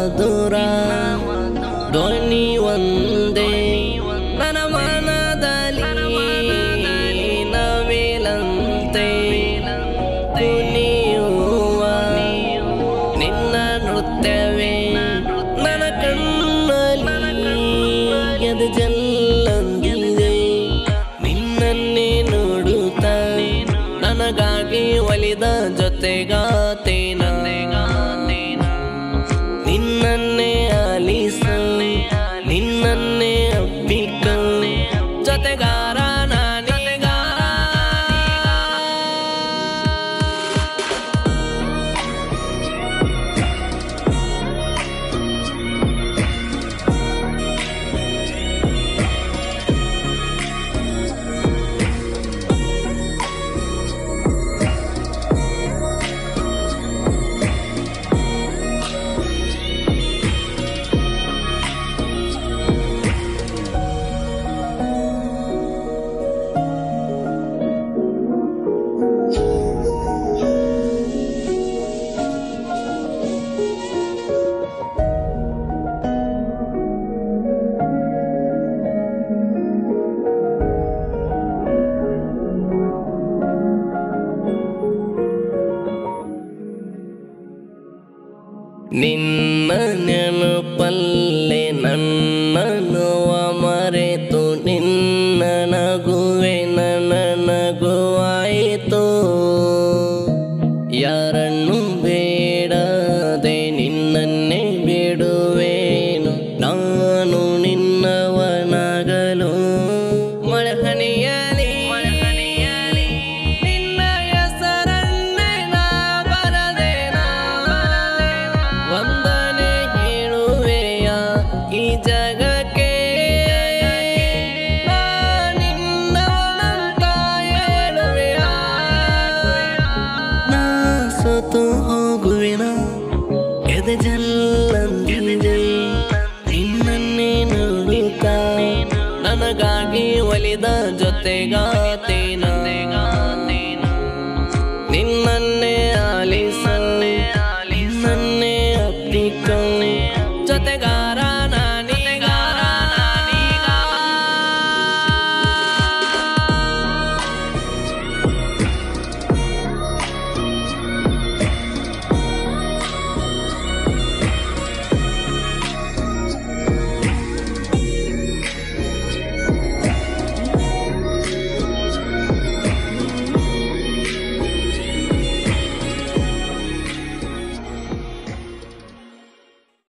ಮಧುರ. ಧ್ವನಿ ಒಂದೇ. ನನ್ನ ಮನದಲ್ಲಿ ನವಿಲಂತೆ. ಕುಣಿಯುವ ನಿನ್ನ ನೃತ್ಯವೇ. ನನ್ನ ಕಣ್ಣಲ್ಲಿ ಎದು ಜಲ್ಲಂದಿದೆ ನಿನ್ನನ್ನೇ ನೋಡುತ್ತ ನನಗಾಗಿ ಒಲಿದ ಜೊತೆಗಾತೆ ನಿನ್ನ ನೆನಪಲ್ಲೆ ನನ್ನನು ಮರೆತು ನಿನ್ನ ನಗುವೆ ನನ್ನ ನಗುವಾಯಿತು. ಯಾರನ್ನು ಎದೆ ನನಗಾಗಿ ಒಲಿದ ಜೊತೆಗಾತೇನ?